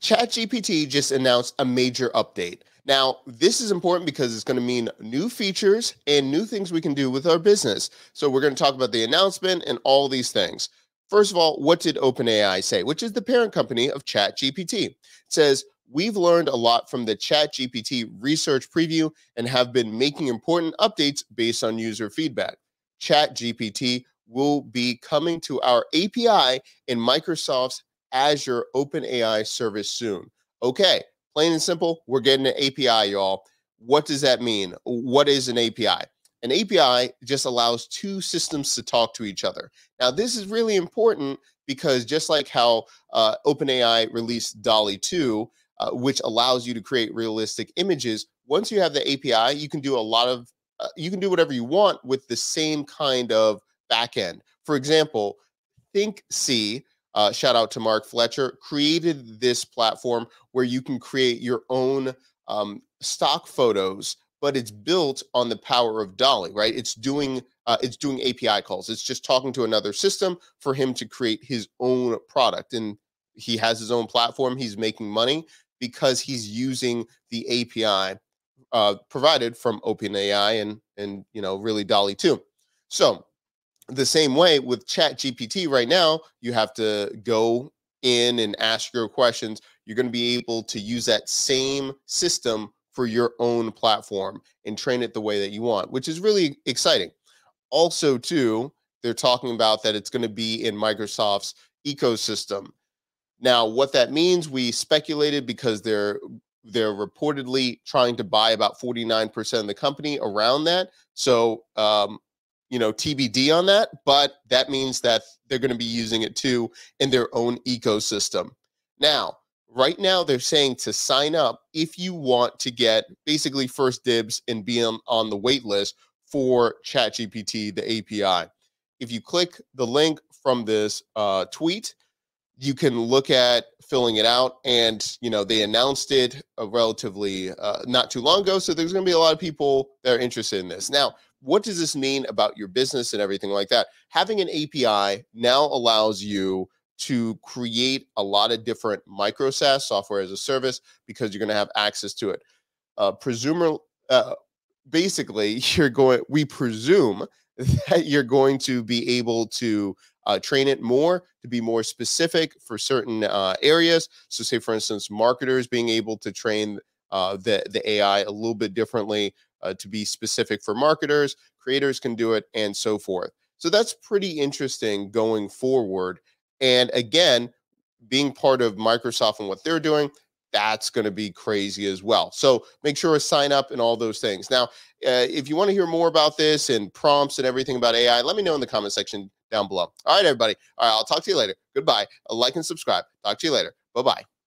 ChatGPT just announced a major update. Now, this is important because it's going to mean new features and new things we can do with our business. So, we're going to talk about the announcement and all these things. First of all, what did OpenAI say, which is the parent company of ChatGPT? It says, We've learned a lot from the ChatGPT research preview and have been making important updates based on user feedback. ChatGPT will be coming to our API in Microsoft's Azure OpenAI service soon. Okay, plain and simple, we're getting an API, y'all. What does that mean? What is an API? An API just allows two systems to talk to each other. Now, this is really important because just like how uh, OpenAI released DALL-E 2, uh, which allows you to create realistic images, once you have the API, you can do a lot of, uh, you can do whatever you want with the same kind of backend. For example, ThinkC uh, shout out to Mark Fletcher, created this platform where you can create your own um, stock photos, but it's built on the power of DALL-E, right? It's doing uh, it's doing API calls. It's just talking to another system for him to create his own product, and he has his own platform. He's making money because he's using the API uh, provided from OpenAI and and you know really DALL-E too. So the same way with chat gpt right now you have to go in and ask your questions. You're going to be able to use that same system for your own platform and train it the way that you want which is really exciting. Also too they're talking about that it's going to be in microsoft's ecosystem. Now what that means we speculated because they're they're reportedly trying to buy about 49% of the company around that. So um, you know TBD on that, but that means that they're going to be using it too in their own ecosystem. Now, right now they're saying to sign up if you want to get basically first dibs and be on, the wait list for ChatGPT, the API. If you click the link from this uh, tweet, you can look at filling it out and you know they announced it uh, relatively uh, not too long ago so there's going to be a lot of people that are interested in this now what does this mean about your business and everything like that? Having an API now allows you to create a lot of different micro SaaS software as a service because you're going to have access to it. Uh, presumably, uh, basically, you're going. We presume that you're going to be able to uh, train it more to be more specific for certain uh, areas. So, say for instance, marketers being able to train uh, the the AI a little bit differently uh, to be specific for marketers, creators can do it, and so forth. So that's pretty interesting going forward. And again, being part of Microsoft and what they're doing, that's going to be crazy as well. So make sure to sign up and all those things. Now, uh, if you want to hear more about this and prompts and everything about AI, let me know in the comment section down below. All right, everybody. All right, I'll talk to you later. Goodbye. like and subscribe. Talk to you later. Bye bye.